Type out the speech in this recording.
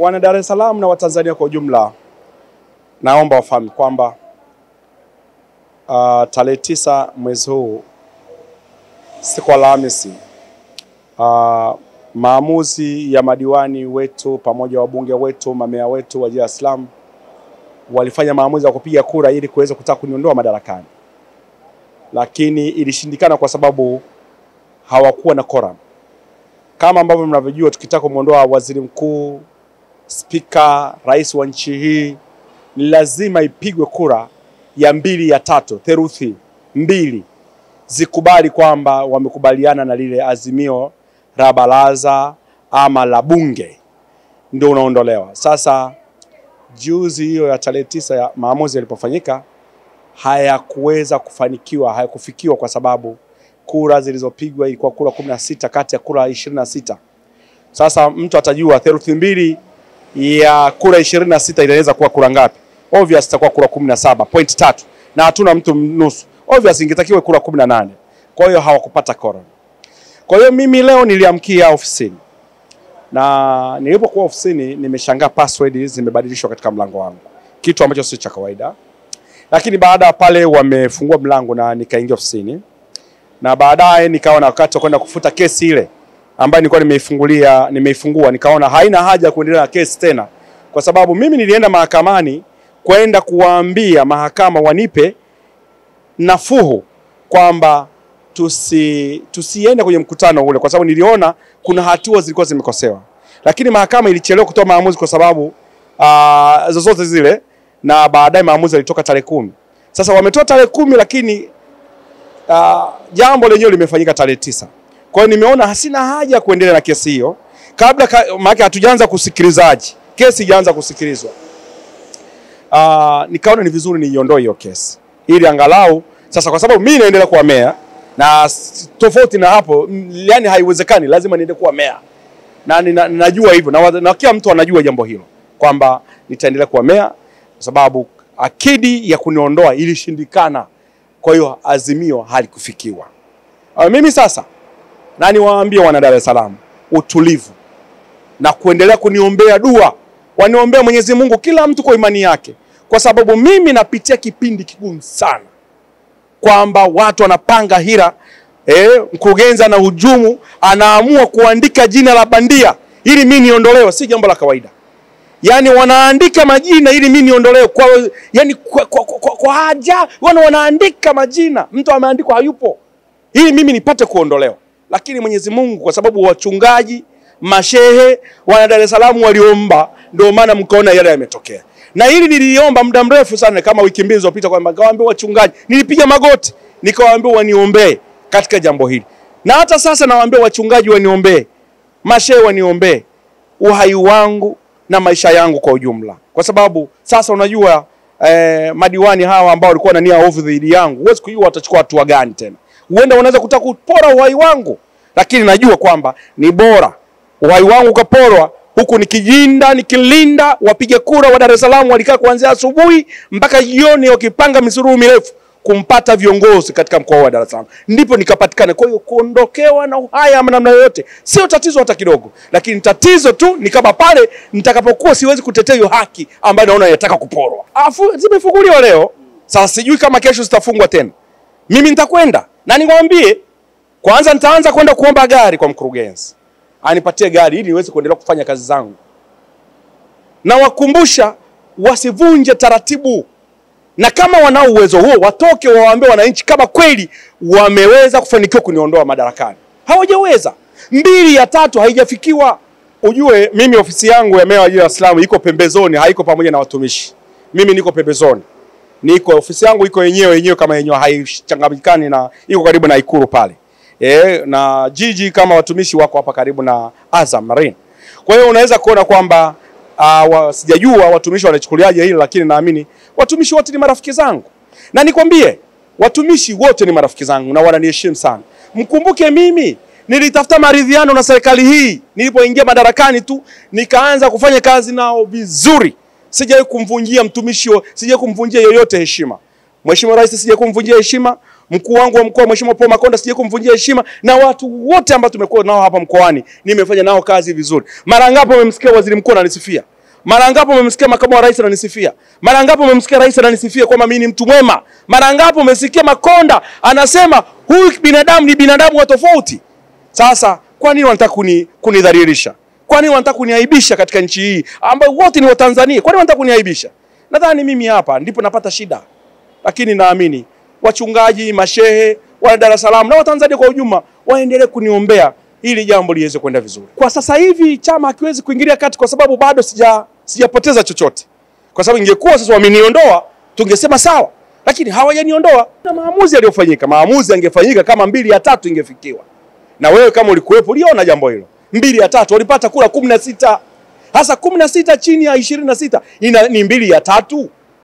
Wana Dar es Salaam na Watanzania kwa ujumla, naomba wafahamu kwamba uh, tarehe tisa mwezi huu siku Alhamisi uh, maamuzi ya madiwani wetu pamoja wabunge wetu mamea wetu wa Dar es Salaam walifanya maamuzi ya kupiga kura ili kuweza kutaka kuniondoa madarakani, lakini ilishindikana kwa sababu hawakuwa na quorum. Kama ambavyo mnavyojua, tukitaka kumwondoa waziri mkuu spika, rais wa nchi hii, ni lazima ipigwe kura ya mbili ya tatu, theruthi mbili zikubali kwamba wamekubaliana na lile azimio la baraza ama la bunge, ndio unaondolewa. Sasa juzi hiyo ya tarehe tisa ya maamuzi yalipofanyika, hayakuweza kufanikiwa, hayakufikiwa kwa sababu kura zilizopigwa ilikuwa kura kumi na sita kati ya kura ishirini na sita. Sasa mtu atajua theluthi mbili ya kura ishirini na sita inaweza kuwa kura ngapi? Obvious itakuwa kura kumi na saba point tatu na hatuna mtu nusu. Obvious ingetakiwa kura kumi na nane. Kwa hiyo hawakupata quorum. Kwa hiyo mimi leo niliamkia ofisini na nilipokuwa ofisini nimeshangaa password zimebadilishwa katika mlango wangu, kitu ambacho sio cha kawaida. Lakini baada ya pale wamefungua mlango na nikaingia ofisini, na baadaye nikawa na wakati wa kwenda kufuta kesi ile ambayo nilikuwa nimeifungulia nimeifungua, nikaona haina haja ya kuendelea na kesi tena, kwa sababu mimi nilienda mahakamani kwenda kuwaambia mahakama wanipe nafuhu kwamba tusi tusiende kwenye mkutano ule, kwa sababu niliona kuna hatua zilikuwa zimekosewa, lakini mahakama ilichelewa kutoa maamuzi kwa sababu uh, zozote zile, na baadaye maamuzi yalitoka tarehe kumi. Sasa wametoa tarehe kumi, lakini uh, jambo lenyewe limefanyika tarehe tisa. Kwa hiyo nimeona hasina haja ya kuendelea na kesi hiyo. Kabla ka, maana hatujaanza kusikilizaji, kesi ijaanza kusikilizwa. Uh, nikaona ni vizuri niiondoe hiyo kesi. Ili angalau sasa, kwa sababu mimi naendelea kuwa meya na tofauti na hapo, yani haiwezekani, lazima niende kuwa meya na nina, ninajua hivyo. Na, na kila mtu anajua jambo hilo. Kwamba nitaendelea kuwa meya kwa sababu akidi ya kuniondoa ilishindikana, kwa hiyo azimio halikufikiwa. Uh, mimi sasa na niwaambie wana Dar es Salaam utulivu na kuendelea kuniombea dua, waniombea Mwenyezi Mungu, kila mtu kwa imani yake, kwa sababu mimi napitia kipindi kigumu sana, kwamba watu wanapanga hira eh, mkurugenzi ana hujumu, anaamua kuandika jina la bandia ili mimi niondolewe. Si jambo la kawaida, yaani wanaandika majina ili mimi niondolewe kwa, yani kwa, kwa, kwa, kwa, kwa haja wana wanaandika majina, mtu ameandikwa hayupo, ili mimi nipate kuondolewa lakini Mwenyezi Mungu kwa sababu wachungaji, mashehe, wana Dar es Salaam waliomba, ndio maana mkaona yale yametokea. Na hili niliomba muda mrefu sana, kama wiki mbili zilizopita, kwamba nikawaambia wachungaji, nilipiga magoti nikawaambia waniombee katika jambo hili, na hata sasa nawaambia wachungaji waniombee, mashehe waniombee uhai wangu na maisha yangu kwa ujumla, kwa sababu sasa unajua eh, madiwani hawa ambao walikuwa na nia ovu dhidi yangu, huwezi kujua watachukua hatua gani tena huenda wanaweza kutaka kupora uhai wangu, lakini najua kwamba ni bora uhai wangu ukaporwa huku nikijinda nikilinda wapiga kura wa Dar es Salaam walikaa kuanzia asubuhi mpaka jioni wakipanga misururu mirefu kumpata viongozi katika mkoa wa Dar es Salaam, ndipo nikapatikana. Kwa hiyo kuondokewa na uhai ama namna yoyote sio tatizo hata kidogo, lakini tatizo tu ni kama pale nitakapokuwa siwezi kutetea hiyo haki ambayo naona inataka kuporwa. Afu zimefunguliwa leo, sasa sijui kama kesho zitafungwa tena. Mimi nitakwenda na niwaambie, kwanza nitaanza kwenda kuomba gari kwa mkurugenzi anipatie gari ili niweze kuendelea kufanya kazi zangu, na wakumbusha wasivunje taratibu, na kama wanao uwezo huo watoke wawaambie wananchi kama kweli wameweza kufanikiwa kuniondoa madarakani. Hawajaweza, mbili ya tatu haijafikiwa. Ujue mimi ofisi yangu ya meya wa Dar es Salaam iko pembezoni, haiko pamoja na watumishi. Mimi niko pembezoni niko ofisi yangu iko yenyewe yenyewe kama yenyewe haichangamikani na iko karibu na Ikulu pale e, na jiji kama watumishi wako hapa karibu na Azam Marine. Kwa hiyo unaweza kuona kwamba wa, sijajua watumishi wanachukuliaje hili, lakini naamini watumishi wote ni marafiki zangu, na nikwambie watumishi wote ni marafiki zangu na wananiheshimu sana. Mkumbuke mimi nilitafuta maridhiano na serikali hii nilipoingia madarakani tu, nikaanza kufanya kazi nao vizuri sijawahi kumvunjia mtumishi, sijawahi kumvunjia yoyote heshima. Mheshimiwa Rais sijawahi kumvunjia heshima mkuu wangu wa mkoa Mheshimiwa Paul Makonda sijawahi kumvunjia heshima, na watu wote ambao tumekuwa nao hapa mkoani, nimefanya nao kazi vizuri. Mara ngapi umemsikia waziri mkuu ananisifia? Mara ngapi umemsikia makamu wa rais ananisifia? Mara ngapi umemsikia rais ananisifia kwamba mimi ni mtu mwema? Mara ngapi umesikia Makonda anasema huyu binadamu ni binadamu wa tofauti? Sasa kwa nini wanataka kuni kunidhalilisha? Kwa nini wanataka kuniaibisha katika nchi hii ambayo wote ni Watanzania? Kwa nini wanataka kuniaibisha? Nadhani mimi hapa ndipo napata shida, lakini naamini wachungaji, mashehe, wana Dar es Salaam na Watanzania kwa ujumla waendelee kuniombea ili jambo liweze kwenda vizuri. Kwa sasa hivi chama hakiwezi kuingilia kati kwa sababu bado sija sijapoteza chochote, kwa sababu ingekuwa sasa wameniondoa tungesema sawa, lakini hawajaniondoa na maamuzi yaliyofanyika. Maamuzi yangefanyika kama mbili ya tatu ingefikiwa, na wewe kama ulikuwepo uliona jambo hilo. Mbili ya tatu walipata kura kumi na sita. Hasa kumi na sita chini ya ishirini na sita ina ni mbili ya tatu